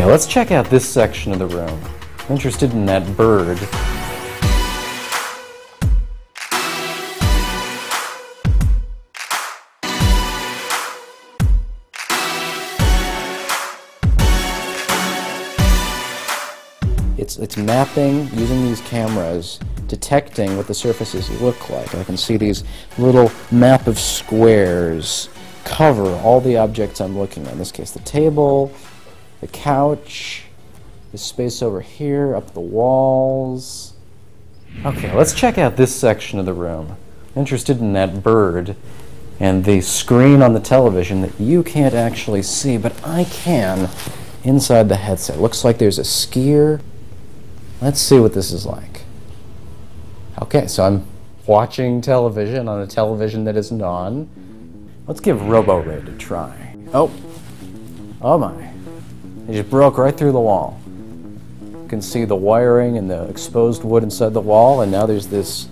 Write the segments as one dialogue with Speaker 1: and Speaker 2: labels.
Speaker 1: Okay, let's check out this section of the room. I'm interested in that bird. It's, it's mapping using these cameras, detecting what the surfaces look like. I can see these little map of squares cover all the objects I'm looking at. In this case, the table, the couch, the space over here, up the walls. Okay, let's check out this section of the room. Interested in that bird and the screen on the television that you can't actually see, but I can inside the headset. Looks like there's a skier Let's see what this is like. Okay, so I'm watching television on a television that isn't on. Let's give RoboRaid a try. Oh, oh my. It just broke right through the wall. You can see the wiring and the exposed wood inside the wall, and now there's this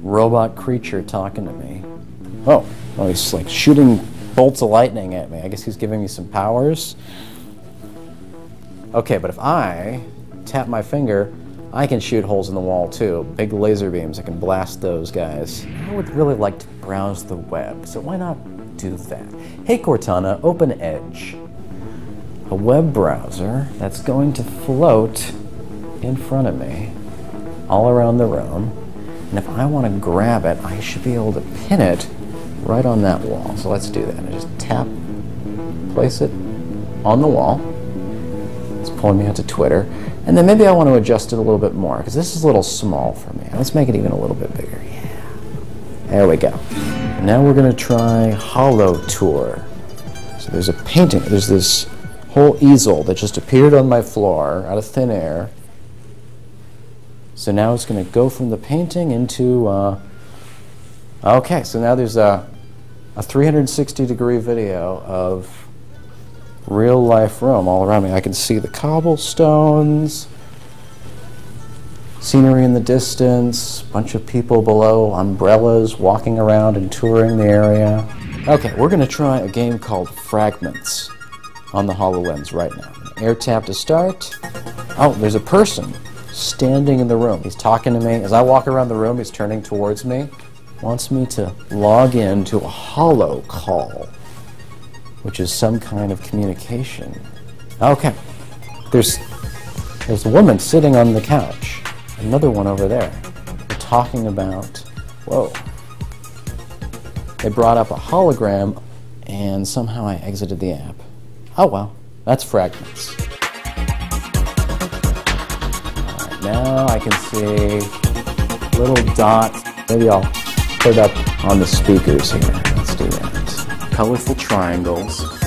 Speaker 1: robot creature talking to me. Oh, oh he's like shooting bolts of lightning at me. I guess he's giving me some powers. Okay, but if I tap my finger, I can shoot holes in the wall too. Big laser beams, I can blast those guys. I would really like to browse the web, so why not do that? Hey Cortana, open Edge. A web browser that's going to float in front of me all around the room. And if I want to grab it, I should be able to pin it right on that wall. So let's do that. I just tap, place it on the wall. It's pulling me out to Twitter. And then maybe I want to adjust it a little bit more because this is a little small for me. Let's make it even a little bit bigger. Yeah. There we go. Now we're going to try HoloTour. So there's a painting. There's this whole easel that just appeared on my floor out of thin air. So now it's going to go from the painting into. Uh, okay, so now there's a, a 360 degree video of real life Rome all around me. I can see the cobblestones, scenery in the distance, bunch of people below, umbrellas walking around and touring the area. Okay, we're going to try a game called Fragments on the HoloLens right now. Air tap to start. Oh, there's a person standing in the room. He's talking to me. As I walk around the room, he's turning towards me. Wants me to log in to a holo call which is some kind of communication. Okay, there's there's a woman sitting on the couch, another one over there. They're talking about, whoa. They brought up a hologram, and somehow I exited the app. Oh well, that's fragments. Right, now I can see little dots. Maybe I'll put up on the speakers here. Let's do that colorful triangles.